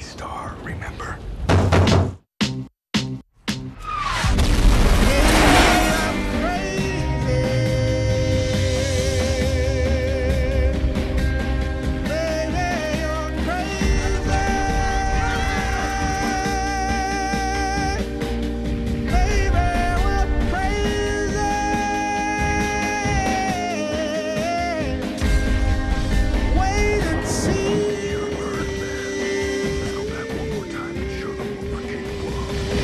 star, remember?